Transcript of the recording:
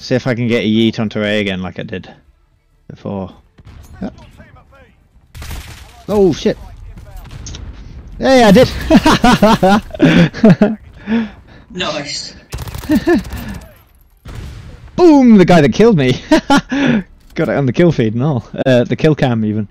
See if I can get a yeet onto A again like I did before. Yep. Oh shit! Hey, I did! Nice. Boom! The guy that killed me! Got it on the kill feed and all. Uh, the kill cam even.